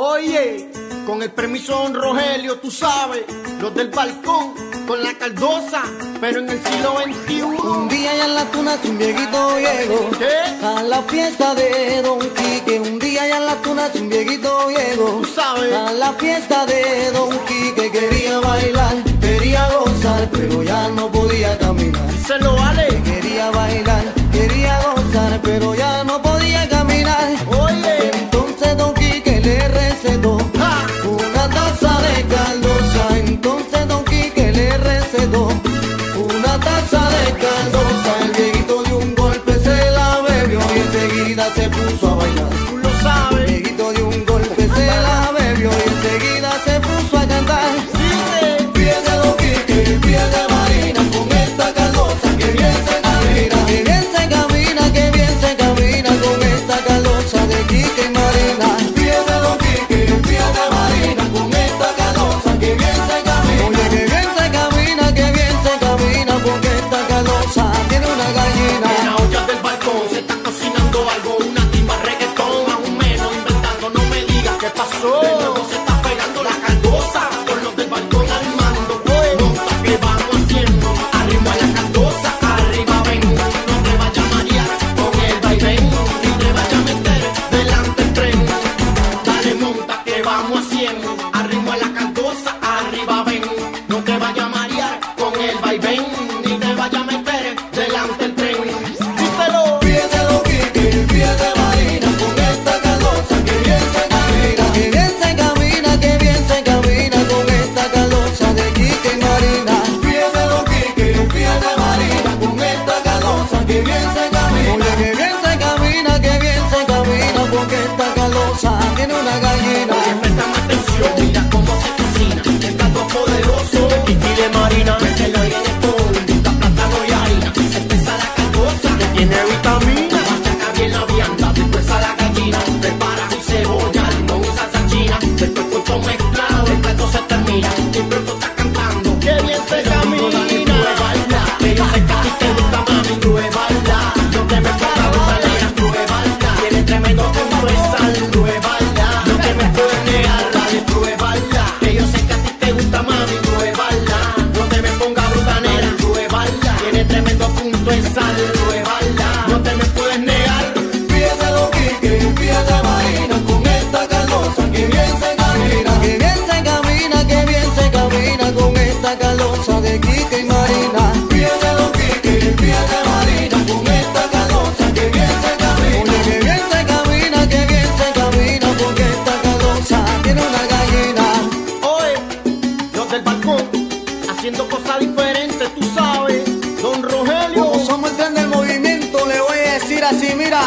Oye, con el permiso don Rogelio, tú sabes, los del balcón con la caldosa, pero en el siglo XXI. Un día allá en la tuna un viejito llegó ¿Qué? a la fiesta de Don Quique. Un día allá en la tuna un viejito llegó ¿Tú sabes? a la fiesta de Don Quique. se puso a bailar. Tú lo sabes. comienza puesto al haciendo cosas diferentes, tú sabes, don Rogelio. Como somos el tren del movimiento, le voy a decir así, mira.